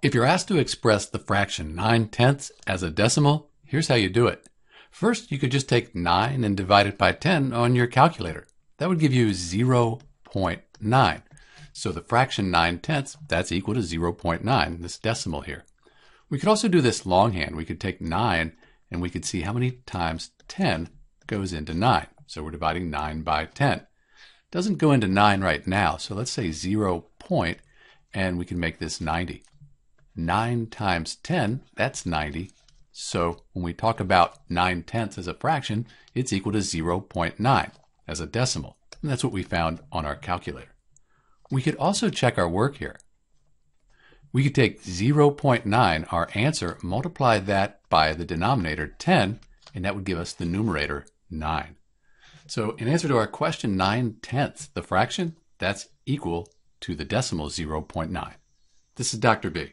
If you're asked to express the fraction 9 tenths as a decimal, here's how you do it. First, you could just take 9 and divide it by 10 on your calculator. That would give you 0.9. So the fraction 9 tenths, that's equal to 0.9, this decimal here. We could also do this longhand. We could take 9 and we could see how many times 10 goes into 9. So we're dividing 9 by 10. Doesn't go into 9 right now, so let's say 0 point, and we can make this 90. 9 times 10, that's 90. So when we talk about 9 tenths as a fraction, it's equal to 0.9 as a decimal. And that's what we found on our calculator. We could also check our work here. We could take 0.9, our answer, multiply that by the denominator 10, and that would give us the numerator 9. So in answer to our question 9 tenths, the fraction, that's equal to the decimal 0.9. This is Dr. B.